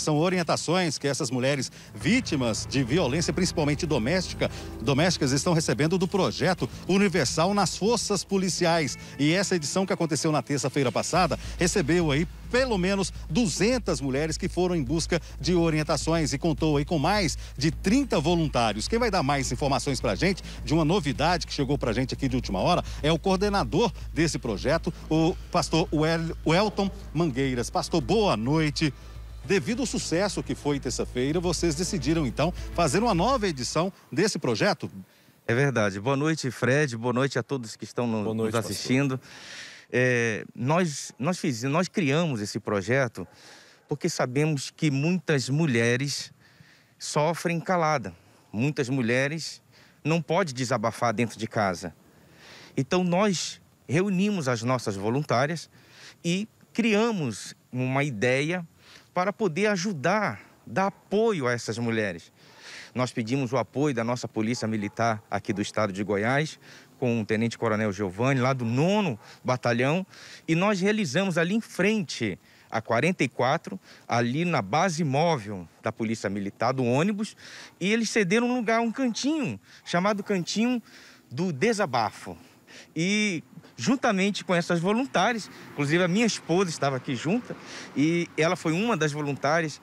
São orientações que essas mulheres vítimas de violência, principalmente doméstica, domésticas, estão recebendo do projeto Universal nas Forças Policiais. E essa edição que aconteceu na terça-feira passada recebeu aí pelo menos 200 mulheres que foram em busca de orientações e contou aí com mais de 30 voluntários. Quem vai dar mais informações para a gente de uma novidade que chegou para a gente aqui de última hora é o coordenador desse projeto, o pastor Welton Mangueiras. Pastor, boa noite. Devido ao sucesso que foi terça-feira, vocês decidiram então fazer uma nova edição desse projeto? É verdade. Boa noite, Fred. Boa noite a todos que estão no, noite, nos assistindo. É, nós, nós, fiz, nós criamos esse projeto porque sabemos que muitas mulheres sofrem calada. Muitas mulheres não podem desabafar dentro de casa. Então nós reunimos as nossas voluntárias e criamos uma ideia para poder ajudar, dar apoio a essas mulheres. Nós pedimos o apoio da nossa Polícia Militar aqui do estado de Goiás, com o Tenente Coronel Giovanni, lá do nono Batalhão, e nós realizamos ali em frente a 44, ali na base móvel da Polícia Militar, do ônibus, e eles cederam um lugar, um cantinho, chamado Cantinho do Desabafo. E juntamente com essas voluntárias, inclusive a minha esposa estava aqui junta e ela foi uma das voluntárias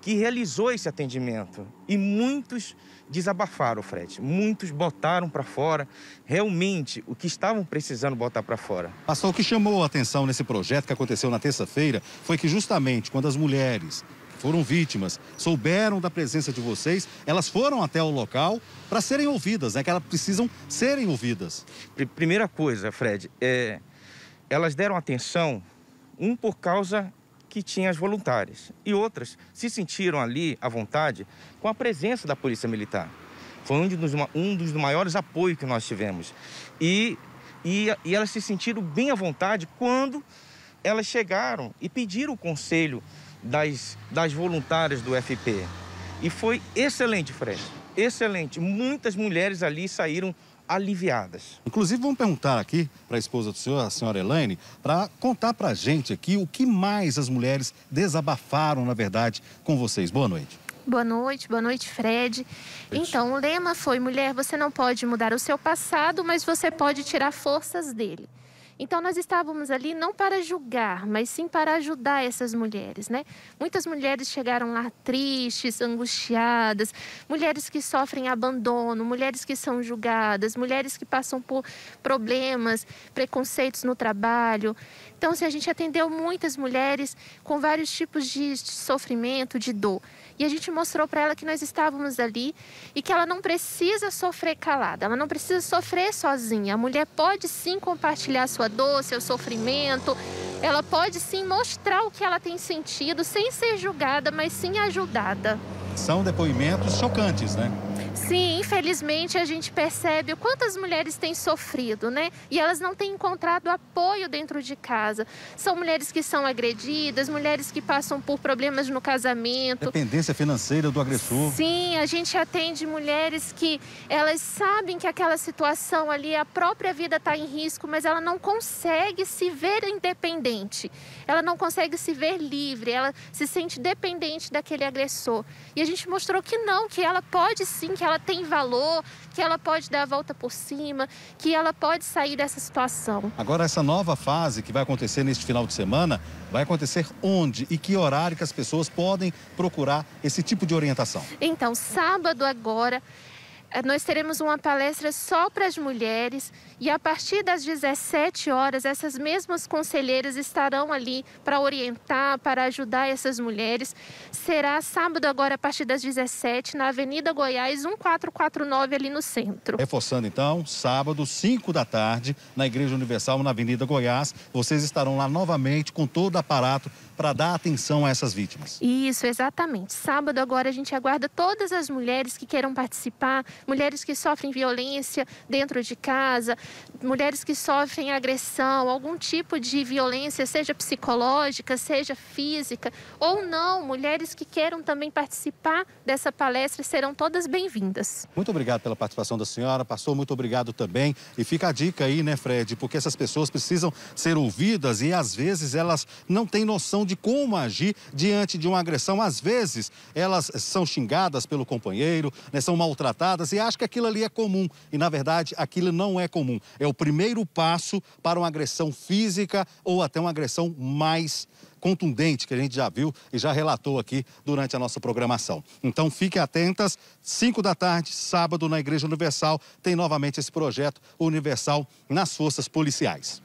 que realizou esse atendimento. E muitos desabafaram, Fred. Muitos botaram para fora realmente o que estavam precisando botar para fora. Pastor, o que chamou a atenção nesse projeto que aconteceu na terça-feira foi que justamente quando as mulheres foram vítimas, souberam da presença de vocês, elas foram até o local para serem ouvidas, né? Que elas precisam serem ouvidas. Primeira coisa, Fred, é, elas deram atenção, um por causa que tinha as voluntárias e outras se sentiram ali à vontade com a presença da Polícia Militar. Foi um dos, um dos maiores apoios que nós tivemos. E, e, e elas se sentiram bem à vontade quando elas chegaram e pediram o conselho das, das voluntárias do FP. E foi excelente, Fred. Excelente. Muitas mulheres ali saíram aliviadas. Inclusive, vamos perguntar aqui para a esposa do senhor, a senhora Elaine, para contar para a gente aqui o que mais as mulheres desabafaram, na verdade, com vocês. Boa noite. Boa noite, boa noite, Fred. Então, o lema foi: mulher, você não pode mudar o seu passado, mas você pode tirar forças dele. Então nós estávamos ali não para julgar, mas sim para ajudar essas mulheres, né? Muitas mulheres chegaram lá tristes, angustiadas, mulheres que sofrem abandono, mulheres que são julgadas, mulheres que passam por problemas, preconceitos no trabalho. Então, se a gente atendeu muitas mulheres com vários tipos de sofrimento, de dor. E a gente mostrou para ela que nós estávamos ali e que ela não precisa sofrer calada, ela não precisa sofrer sozinha. A mulher pode sim compartilhar sua dor, seu sofrimento, ela pode sim mostrar o que ela tem sentido sem ser julgada, mas sim ajudada. São depoimentos chocantes, né? Sim, infelizmente a gente percebe o quanto as mulheres têm sofrido, né? E elas não têm encontrado apoio dentro de casa. São mulheres que são agredidas, mulheres que passam por problemas no casamento. Dependência financeira do agressor. Sim, a gente atende mulheres que elas sabem que aquela situação ali, a própria vida está em risco, mas ela não consegue se ver independente. Ela não consegue se ver livre, ela se sente dependente daquele agressor. E a gente mostrou que não, que ela pode sim, que ela tem valor, que ela pode dar a volta por cima, que ela pode sair dessa situação. Agora, essa nova fase que vai acontecer neste final de semana, vai acontecer onde e que horário que as pessoas podem procurar esse tipo de orientação? Então, sábado agora nós teremos uma palestra só para as mulheres e a partir das 17 horas essas mesmas conselheiras estarão ali para orientar, para ajudar essas mulheres. Será sábado agora a partir das 17 na Avenida Goiás 1449 ali no centro. Reforçando então, sábado 5 da tarde na Igreja Universal na Avenida Goiás, vocês estarão lá novamente com todo o aparato para dar atenção a essas vítimas. Isso, exatamente. Sábado agora a gente aguarda todas as mulheres que queiram participar mulheres que sofrem violência dentro de casa, mulheres que sofrem agressão, algum tipo de violência, seja psicológica, seja física, ou não, mulheres que queiram também participar dessa palestra serão todas bem-vindas. Muito obrigado pela participação da senhora, pastor, muito obrigado também. E fica a dica aí, né, Fred, porque essas pessoas precisam ser ouvidas e às vezes elas não têm noção de como agir diante de uma agressão. Às vezes elas são xingadas pelo companheiro, né, são maltratadas e acham que aquilo ali é comum. E na verdade aquilo não é comum. É o primeiro passo para uma agressão física ou até uma agressão mais contundente que a gente já viu e já relatou aqui durante a nossa programação. Então fiquem atentas, 5 da tarde, sábado, na Igreja Universal, tem novamente esse projeto Universal nas Forças Policiais.